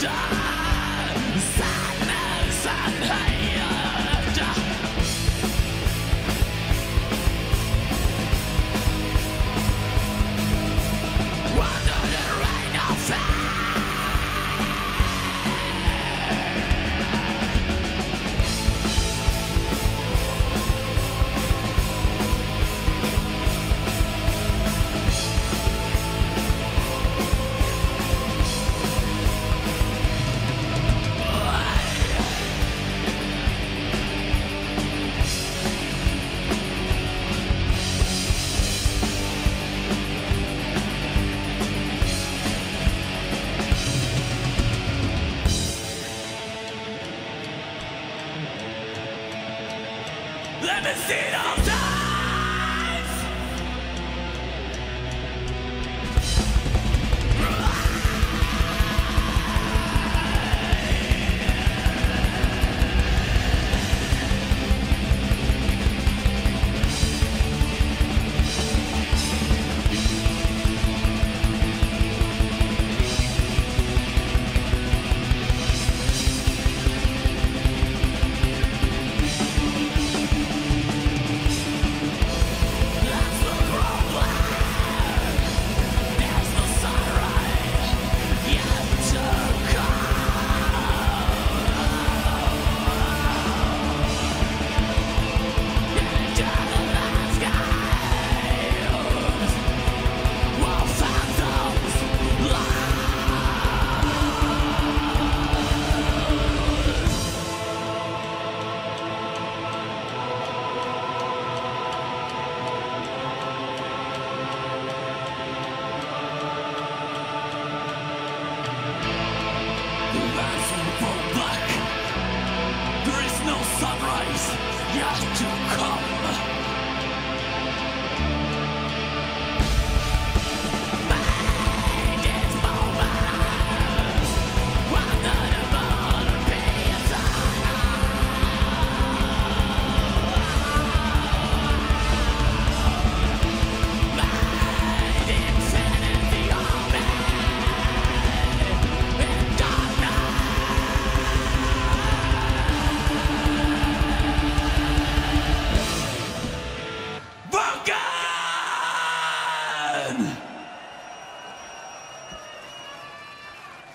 die.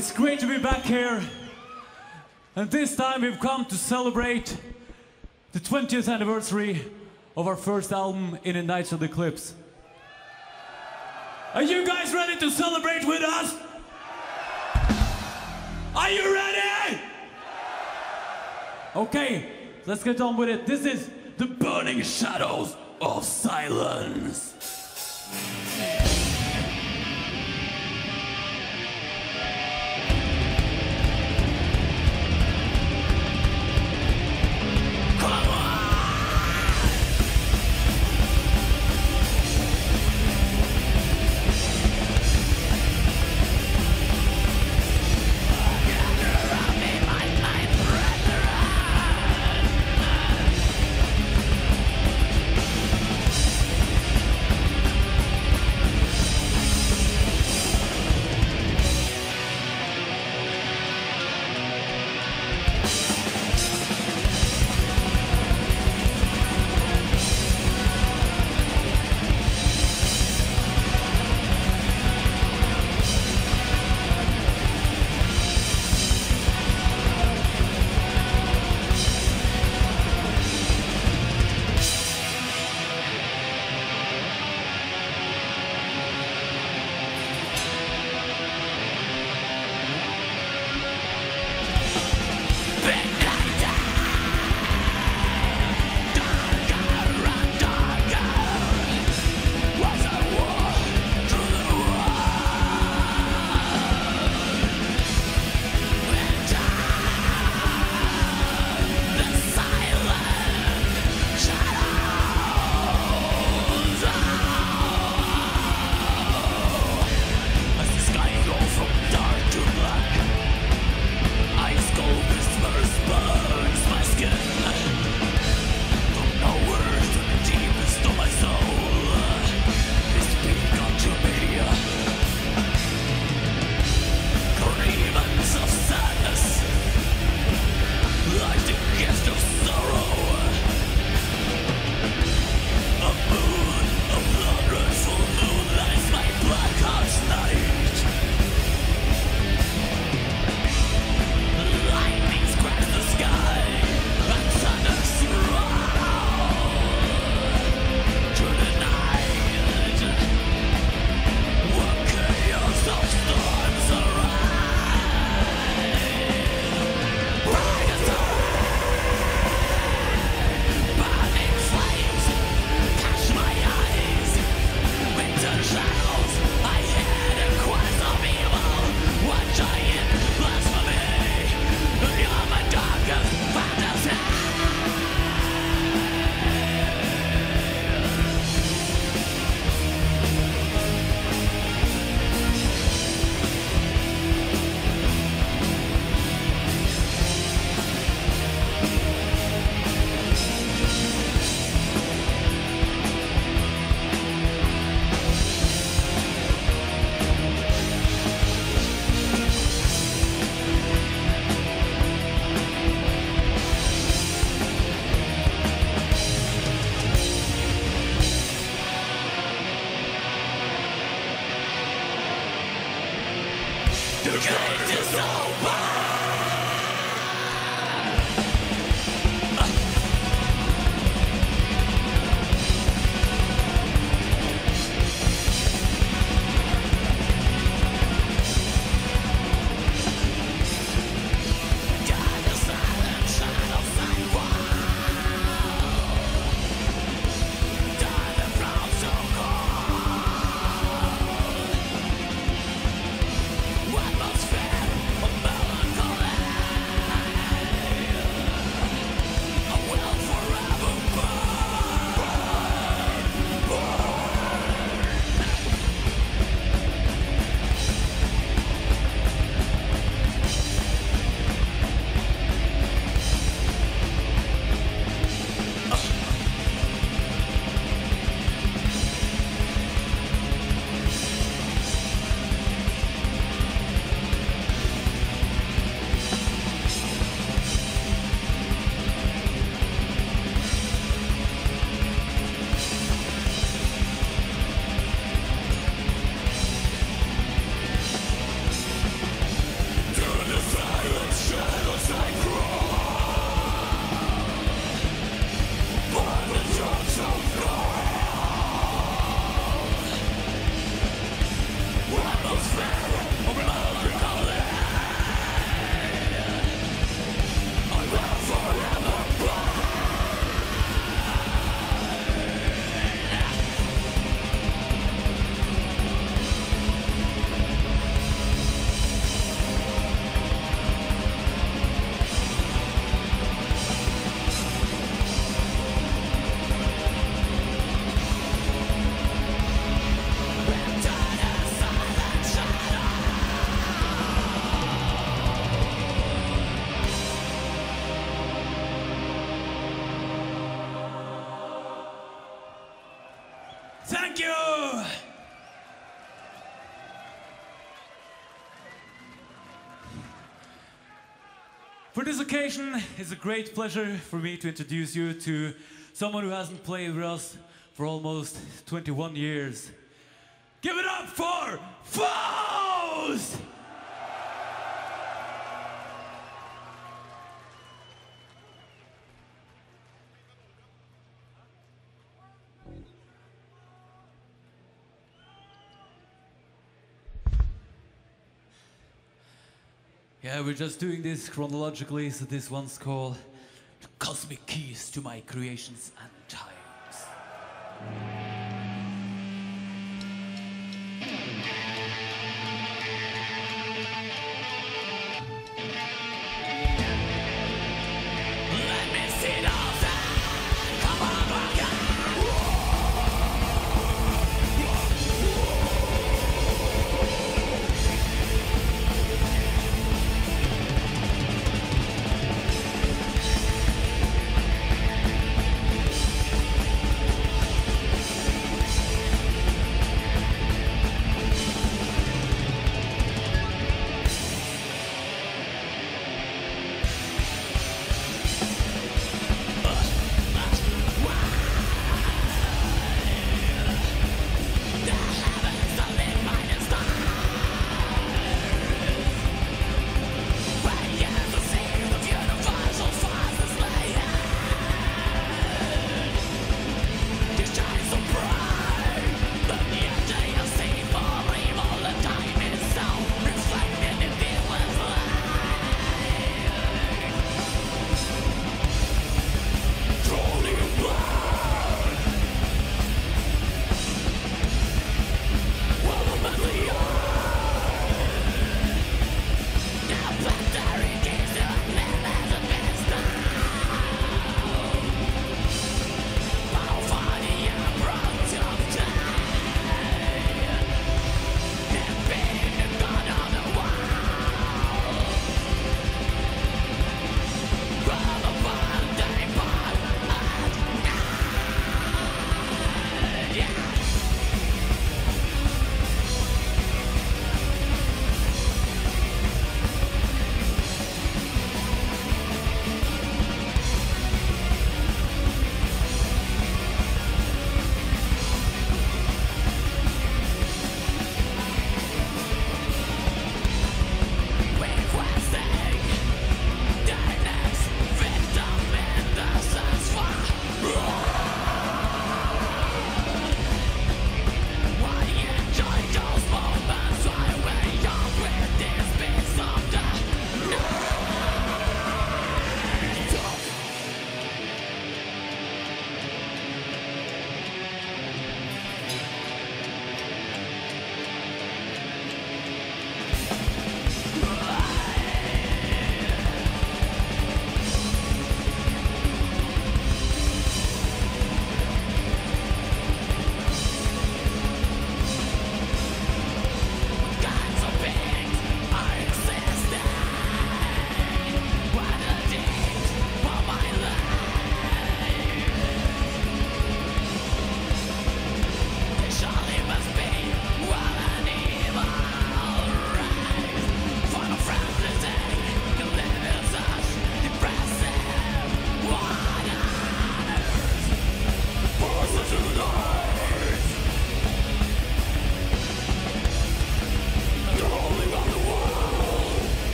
It's great to be back here. And this time we've come to celebrate the 20th anniversary of our first album, In the Nights of the Eclipse. Are you guys ready to celebrate with us? Are you ready? Okay, let's get on with it. This is The Burning Shadows of Silence. This occasion, it's a great pleasure for me to introduce you to someone who hasn't played with us for almost 21 years. Give it up for Faust! Yeah, we're just doing this chronologically, so this one's called Cosmic Keys to My Creations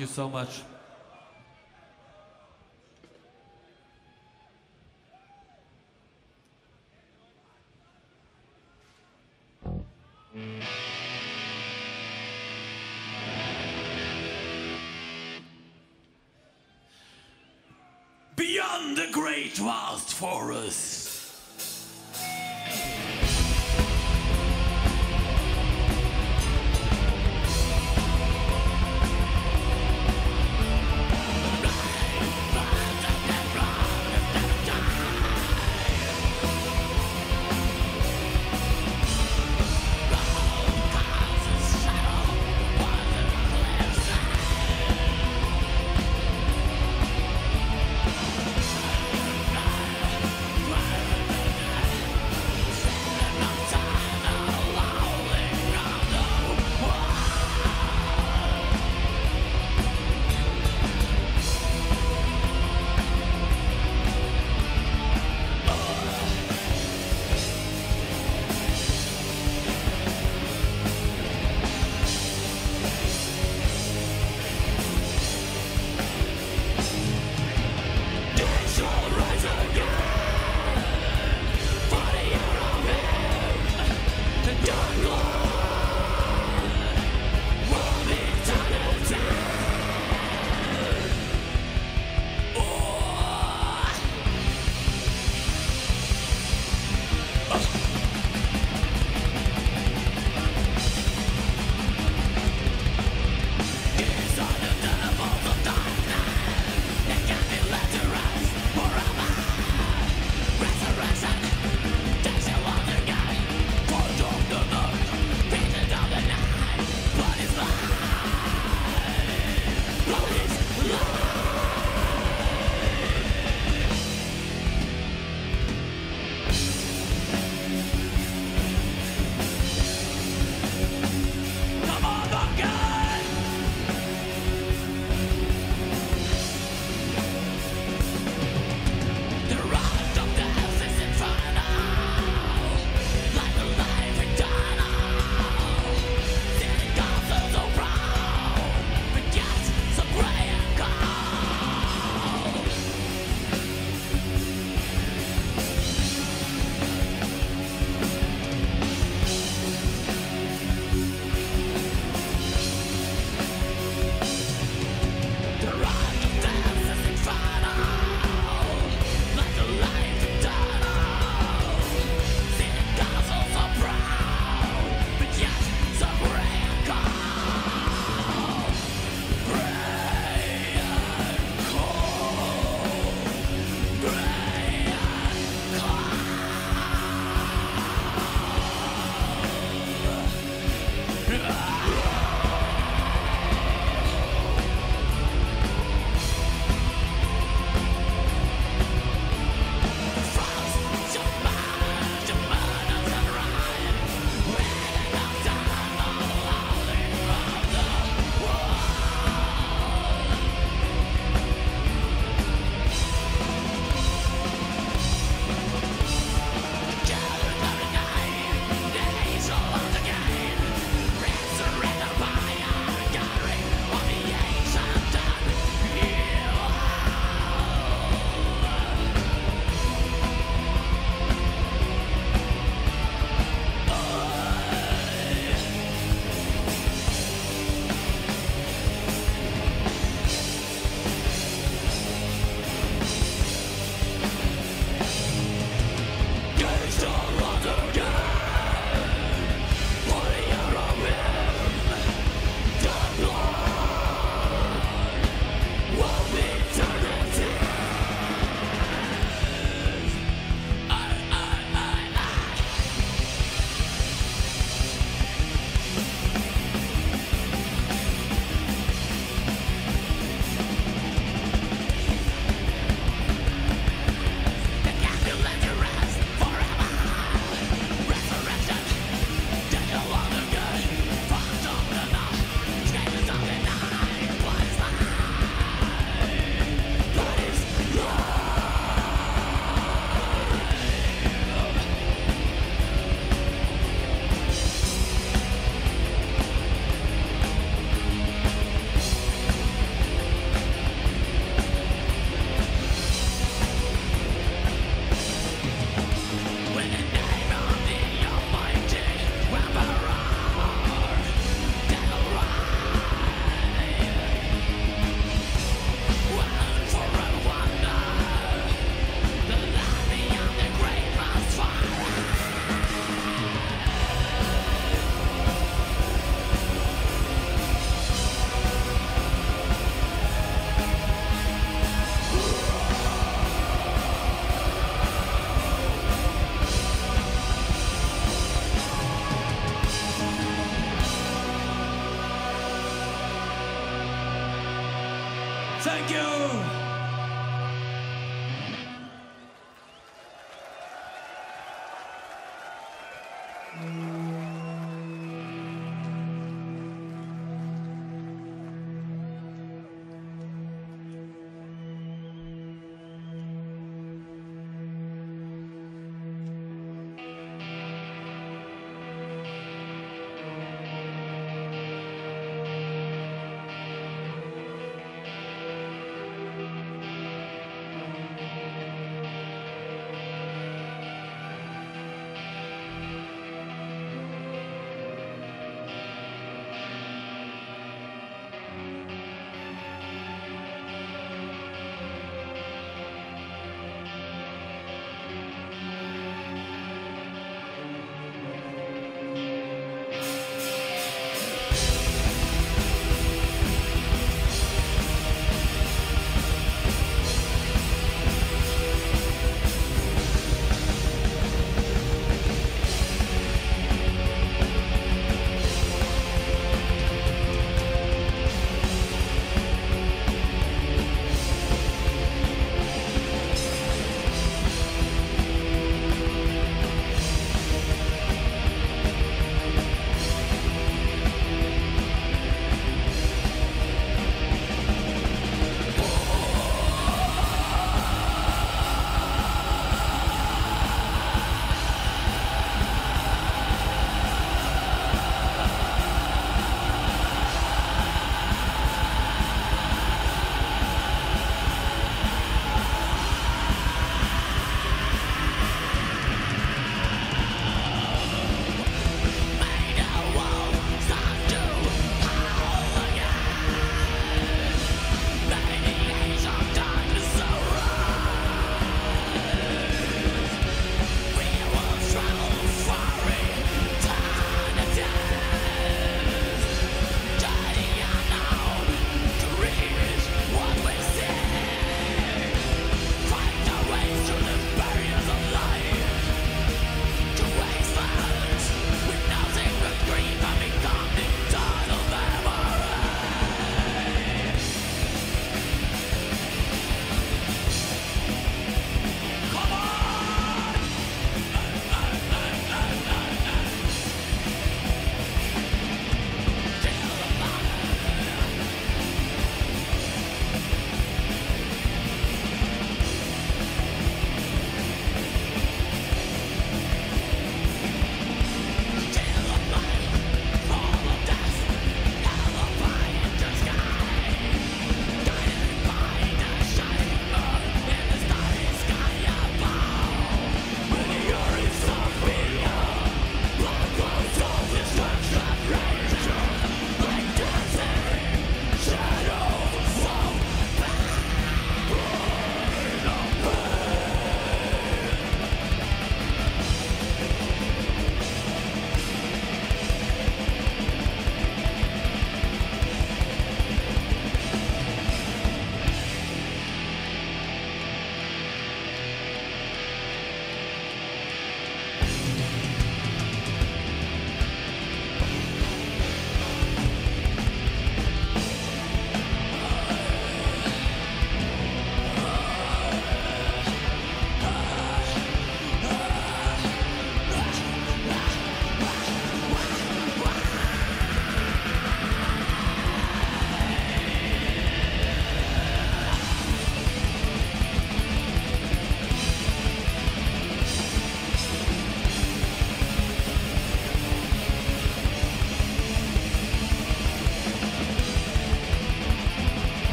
you so much.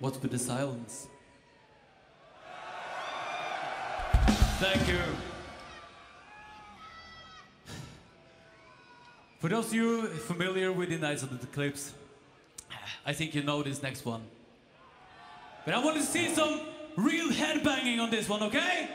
What's with the silence? Thank you. For those of you familiar with the Nightside Eclipse, I think you know this next one. But I want to see some real headbanging on this one, okay?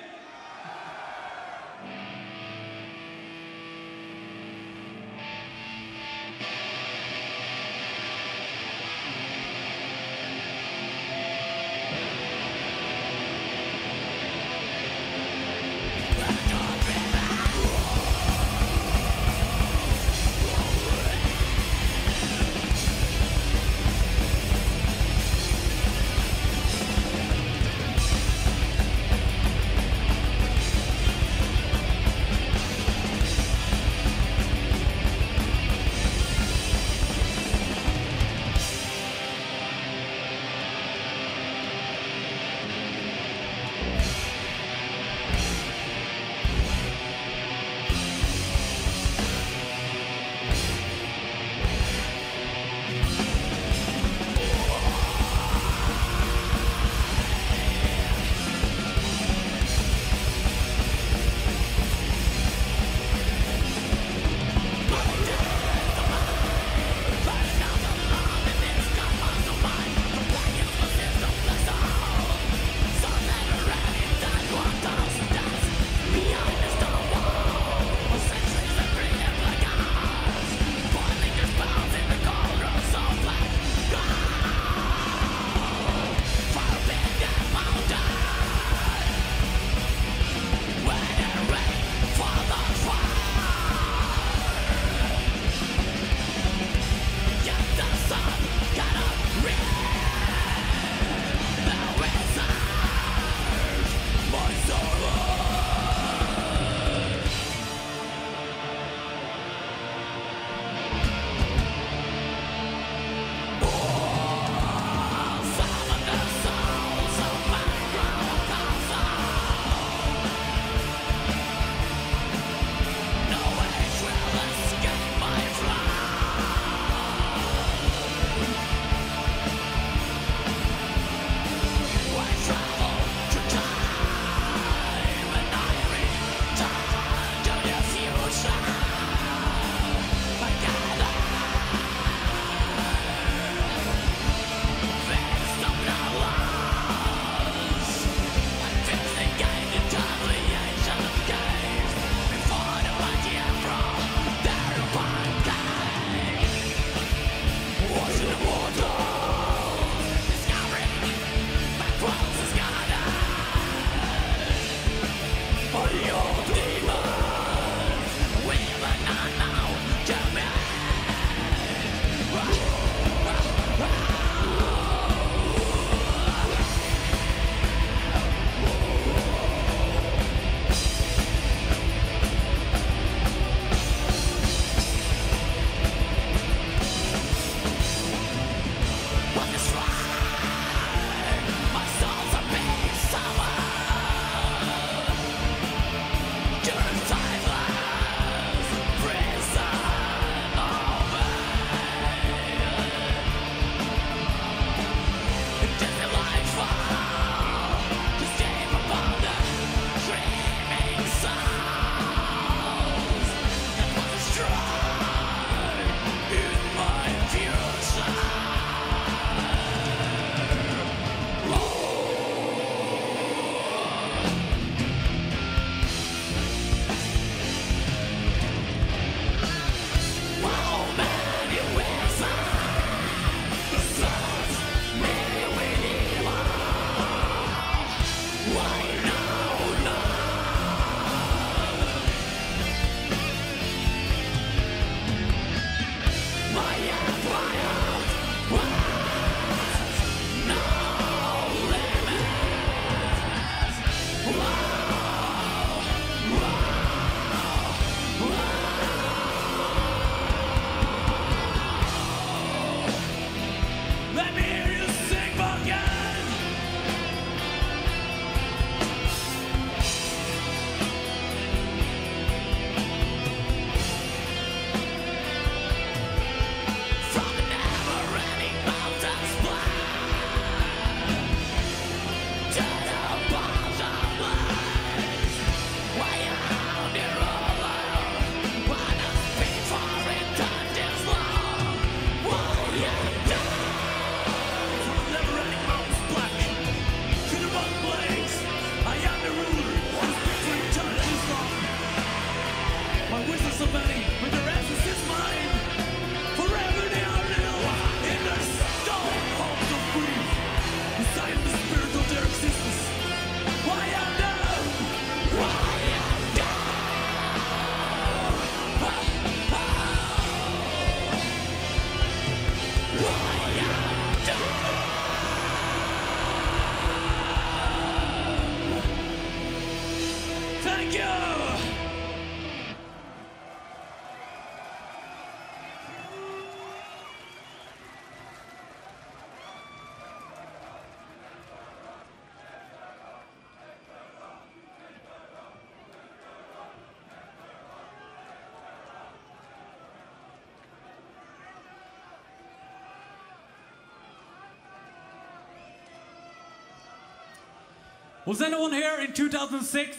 Was anyone here in 2006?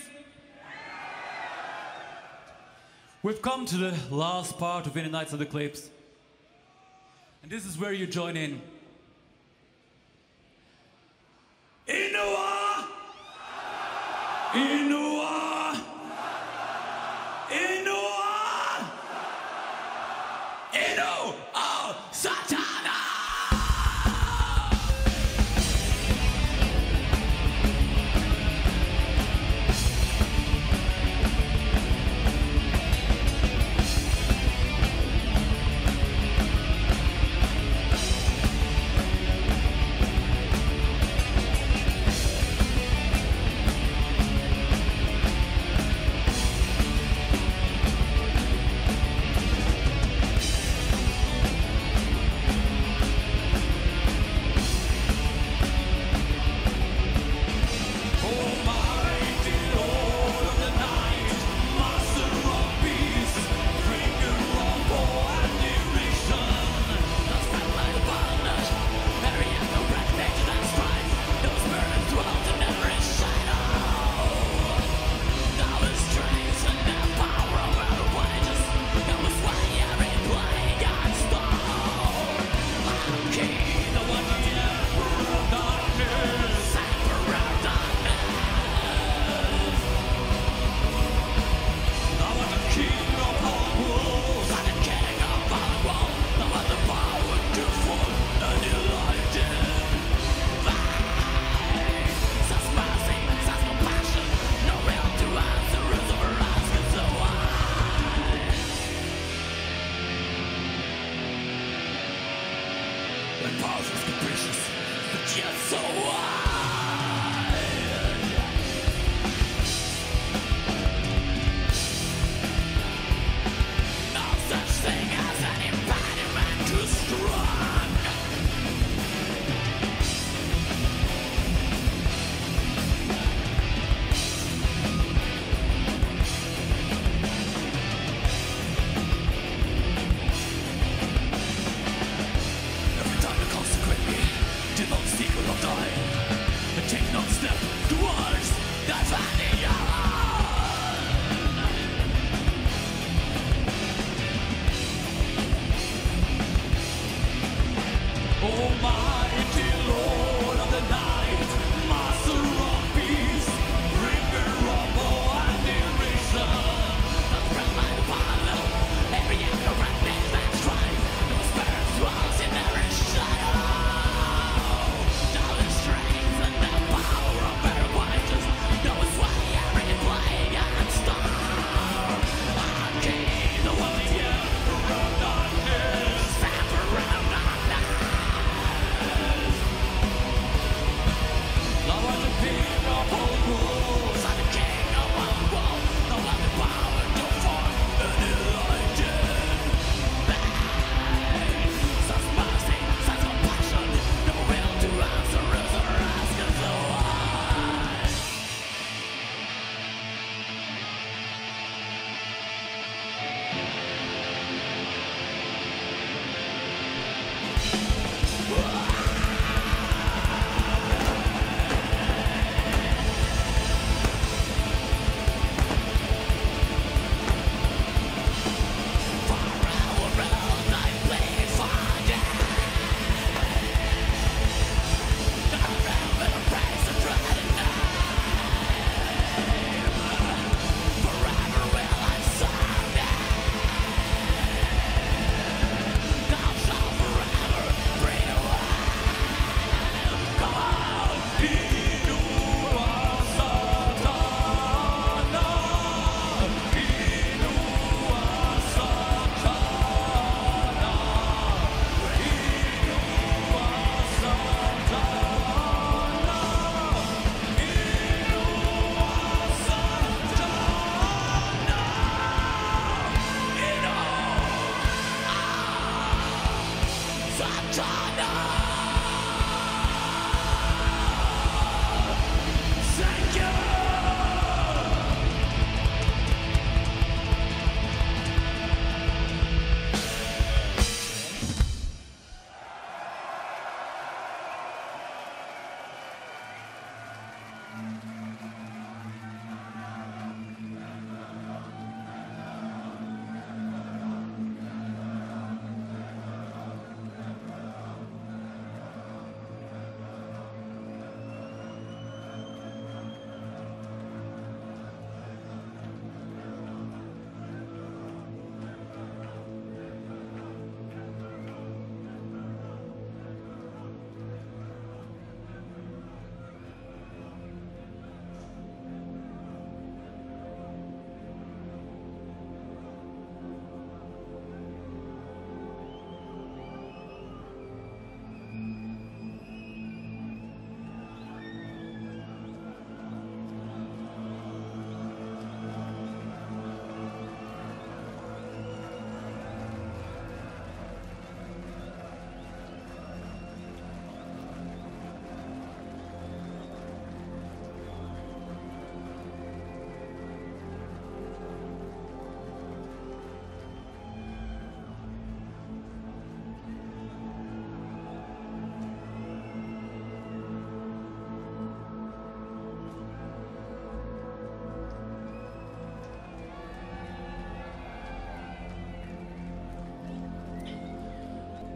We've come to the last part of In the Nightside Eclipse. And this is where you join in.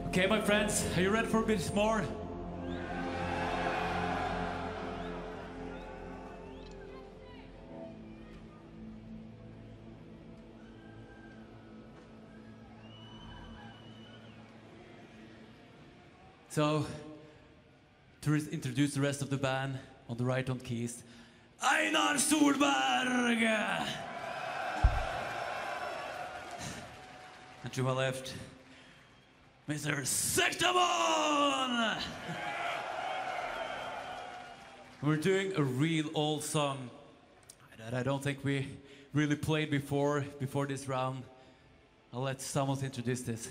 Okay, my friends, are you ready for a bit more? So, to introduce the rest of the band, on the right on keys, Einar Solberg! And to my left, Mr. Secthdamon! We're doing a real old song that I don't think we really played before before this round. I'll let someone introduce this.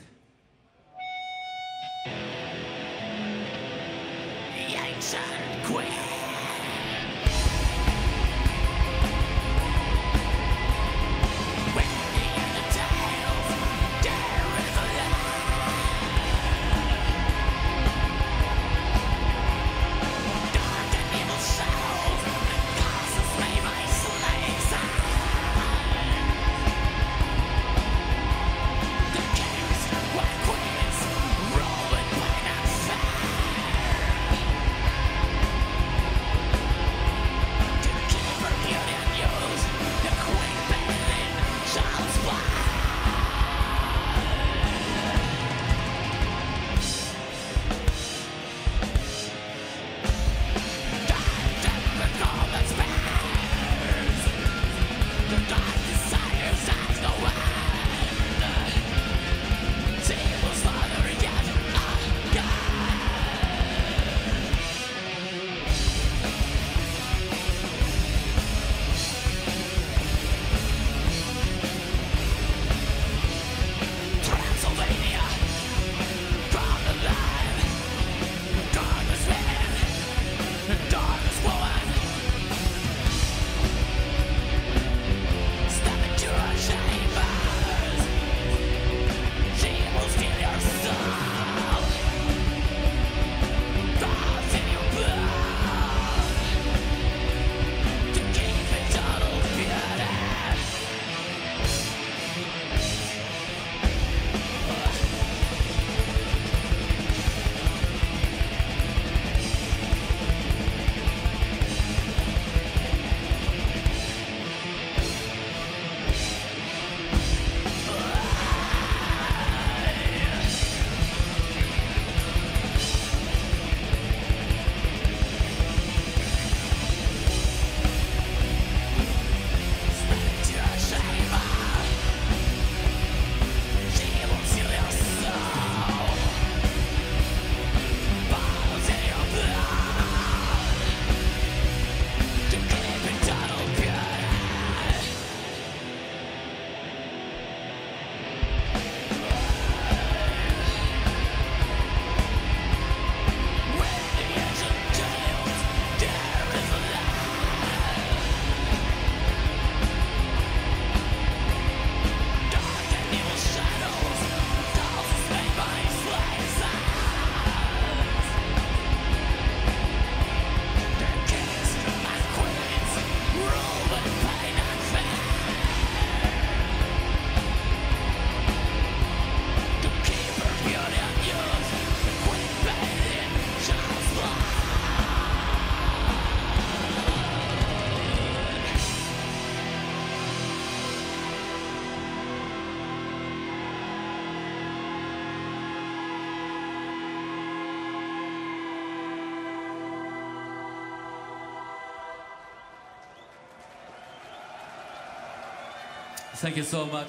Thank you so much.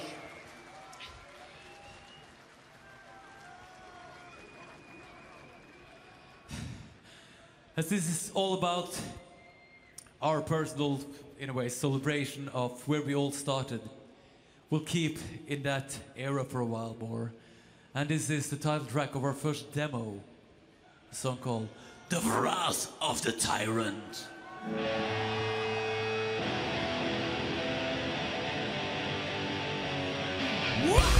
As this is all about our personal, in a way, celebration of where we all started, we'll keep in that era for a while more. And this is the title track of our first demo, a song called The Wrath of the Tyrant. What?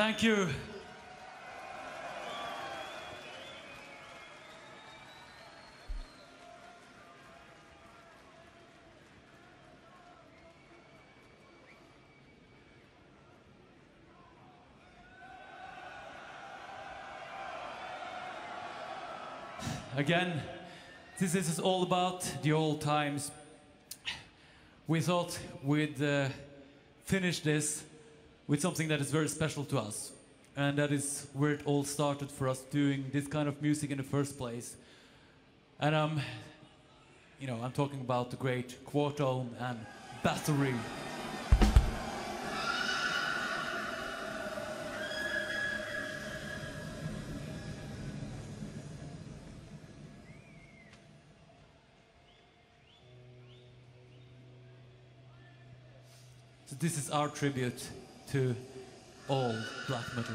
Thank you. Again, this is all about the old times. We thought we'd uh, finish this with something that is very special to us. And that is where it all started for us doing this kind of music in the first place. And I'm You know, I'm talking about the great Quorthon and Bathory. So this is our tribute to all black metal.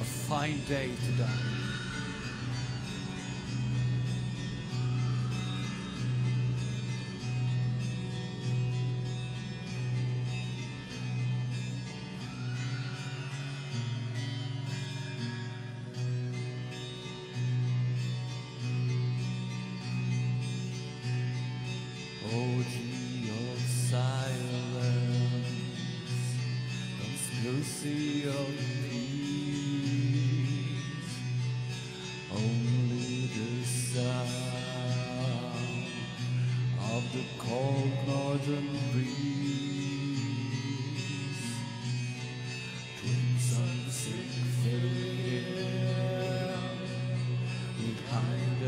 A fine day to die. Orgy of silence, conspiracy of peace. Only the sound of the cold northern breeze. Behind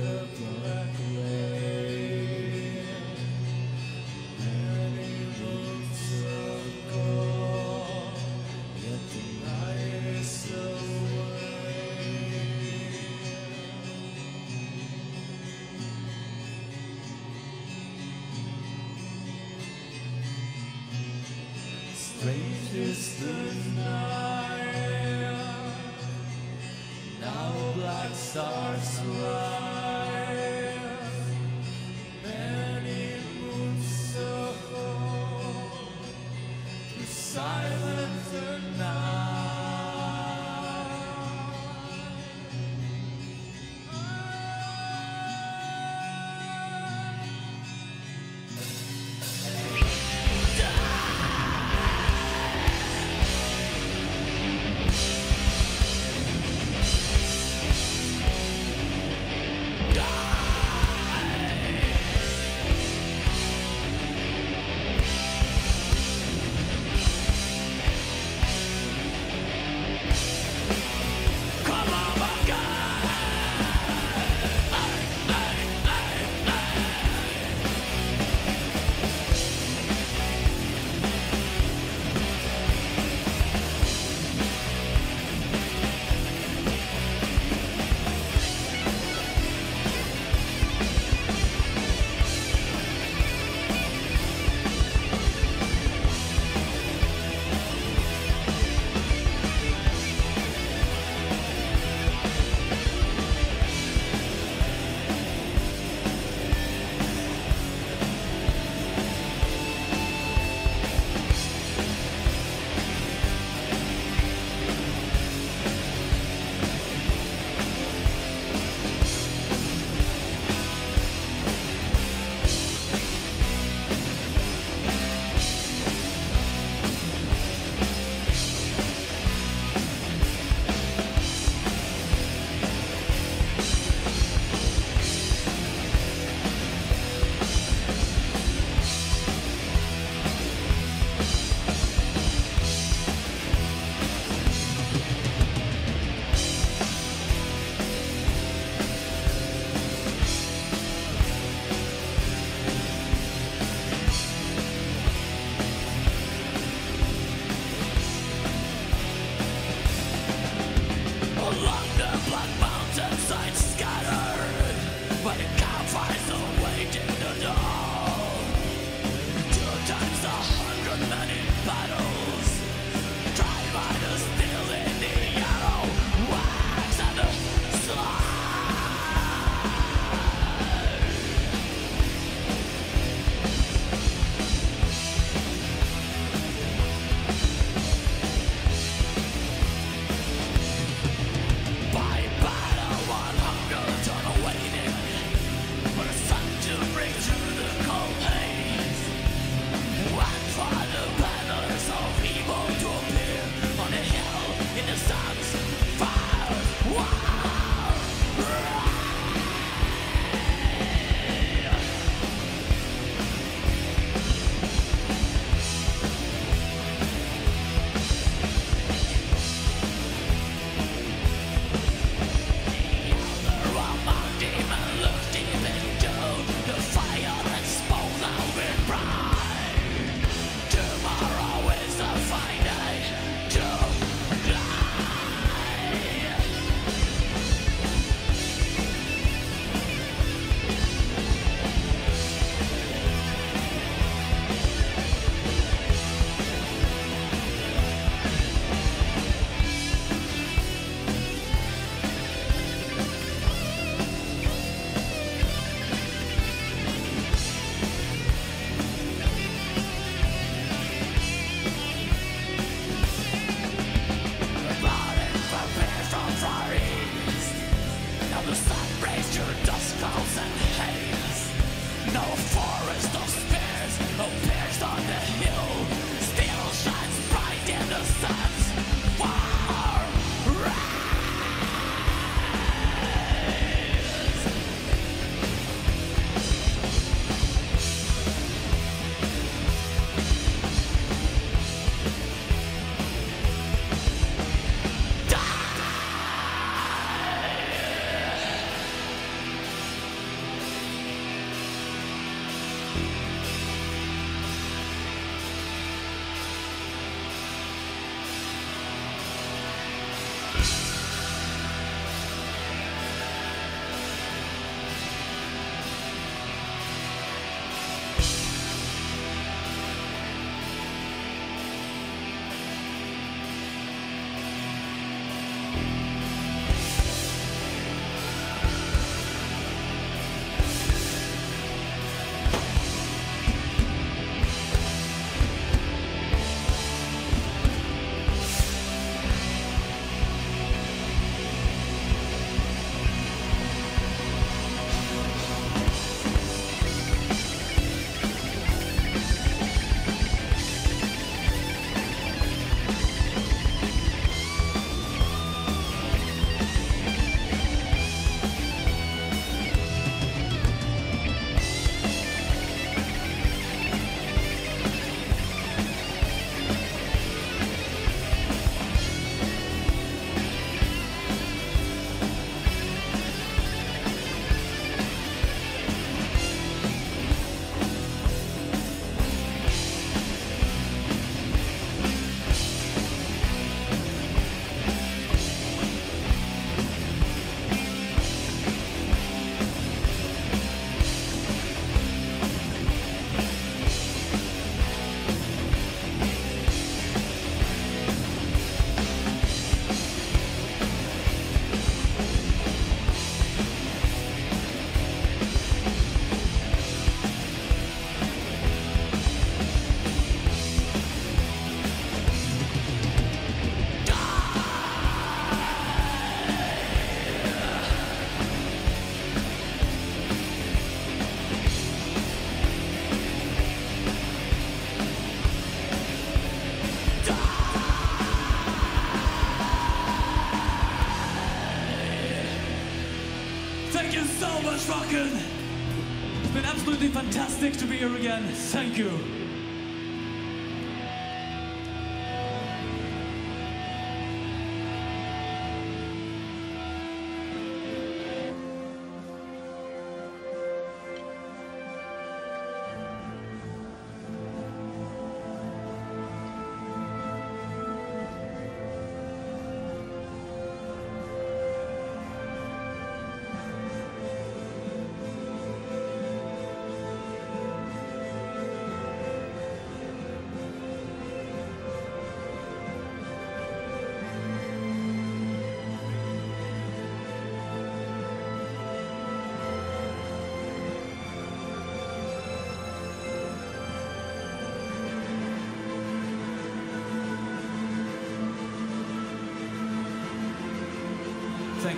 here again. Thank you.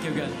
Thank you again